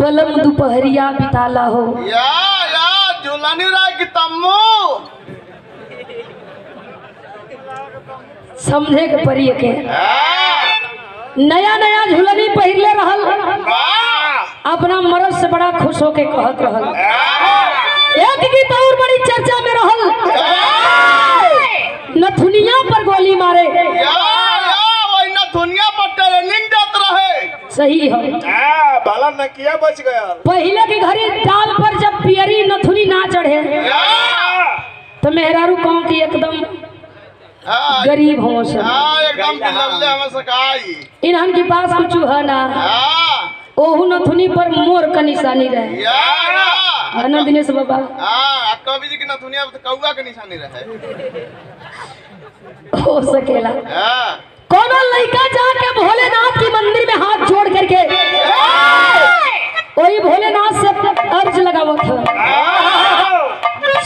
बलम दोपहरिया बिताला हो। या या झूलनी राय की तम्मू। समझे के परिय के। हाँ, नया नया झुलनी पहिरले रहल। अपना मर्द से बड़ा खुश होके कहत रहल। एक गीत और बड़ी चर्चा में रहल। नथुनिया पर गोली मारे। या या वही ना दुनिया पर ट्रेनिंग देत रहे। सही है। भला नकिया बच गया। पहले के घड़ी टाल पर जब पियरी नथुनी ना चढ़े तो मेहरारू गाँव की एकदम हाँ, गरीब हो सब। हाँ, एकदम बिलवले हमें सकाई इन्हन के पास कुछ है ना? हाँ, ओहू नथुनी पर मोर का निशानी रहे। है ना दिनेश बाबा। हाँ, आ कवि जी की ना दुनिया में तो कौआ के निशानी रहे। हो सकेला। हाँ, कोनो लड़का जाके भोलेनाथ की मंदिर में हाथ जोड़ करके? वही भोलेनाथ से अर्ज़ लगावत है।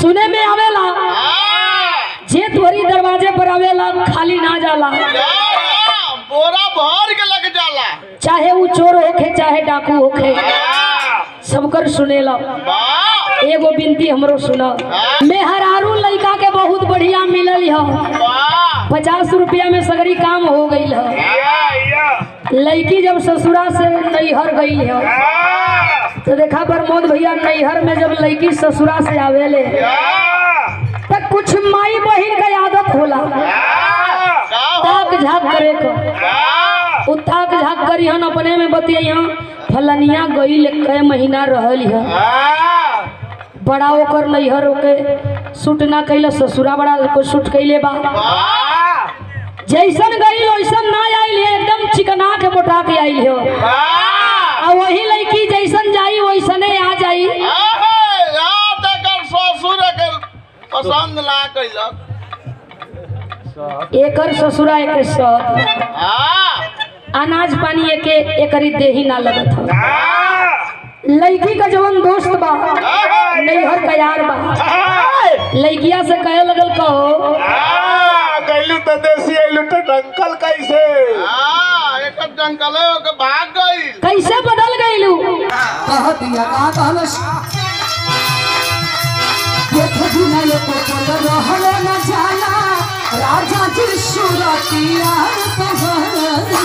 सुने में आवेला हाँ, जे तोरी दरवाजे पर आवेला खाली ना जाला या, या, बोरा भर के लग जाला चाहे वो चोर होखे चाहे डाकू होखे। हाँ, सबकर सुनेला। एगो बिनती हमरो सुना। मेहरारू लड़का के बहुत बढ़िया मिलल है पचास रुपया में सगरी काम हो गई है लड़की जब ससुरा से नैहर गई है हाँ, तो देखा प्रमोद भैया नैहर में जब लड़की ससुरा से आवेले तो कुछ माई बहन का आदत होला। हाँ, हो? ताक झाक करे को। हाँ, उ ताक झाक करी हन अपने में बतिया फलनिया गई कै महीना रहल बड़ा ओकर नैहर ओके। सूट ना कैला ससुरा बड़ा को सूट कैले बा। जैसन गई वैसन ना आइल है एकदम चिकना के मोटा के आइल है आ वही लड़की जैसन जाई वैसने आ जाई। पसंद ना कैलक एकर ससुरा एक साथ अनाज पानी एके एकरी देही ना लगत ह। लड़की का जवन दोस्त बा नैहर का यार बा लड़किया से कहे लगल कहो गइलू तो देसी आइलू तो डंकल कैसे हाँ, डंकले होके भाग गई कैसे बदल गईलू कह दिया का कहलस देख बिना ये को पल रहल न जाला राजा जी सुरतिया पहर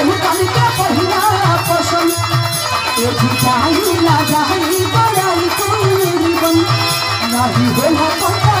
हर कनिका पहिला पसंद। एक चाही ना जाई बड़ाई कोई रिबन। नहीं होला जाला